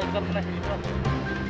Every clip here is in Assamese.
и как 一个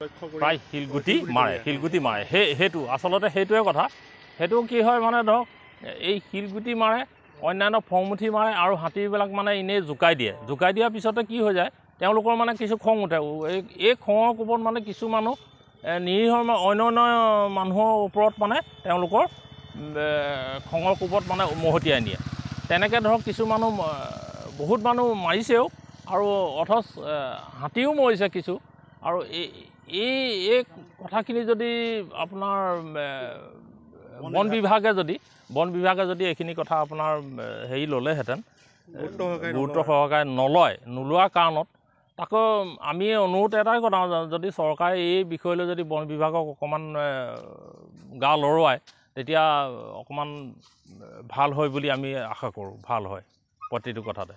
প্ৰায় শিলগুটি মাৰে শিলগুটি মাৰে। সেই সেইটো আচলতে সেইটোৱে কথা। সেইটো কি হয় মানে ধৰক এই শিলগুটি মাৰে অন্যান্য ফংমুঠি মাৰে আৰু হাতীবিলাক মানে এনেই জোকাই দিয়ে। জোকাই দিয়াৰ পিছতে কি হৈ যায় তেওঁলোকৰ মানে কিছু খং উঠে। এই খঙৰ কোবত মানে কিছু মানুহ নিৰীহ অন্য অন্য মানুহৰ ওপৰত মানে তেওঁলোকৰ খঙৰ কোবত মানে উমহতিয়াই নিয়ে তেনেকৈ ধৰক কিছু মানুহ বহুত মানুহ মাৰিছেও আৰু অথচ হাতীও মৰিছে কিছু। আৰু এই এই এই কথাখিনি যদি আপোনাৰ বন বিভাগে যদি বন বিভাগে যদি এইখিনি কথা আপোনাৰ হেৰি ল'লেহেঁতেন গুৰুত্ব সহকাৰে নলয়। নোলোৱাৰ কাৰণত তাকো আমি অনুৰোধ এটাই যে যদি চৰকাৰে এই বিষয়লৈ যদি বন বিভাগক অকণমান গা লৰোৱায় তেতিয়া অকণমান ভাল হয় বুলি আমি আশা কৰোঁ ভাল হয় প্ৰতিটো কথাতে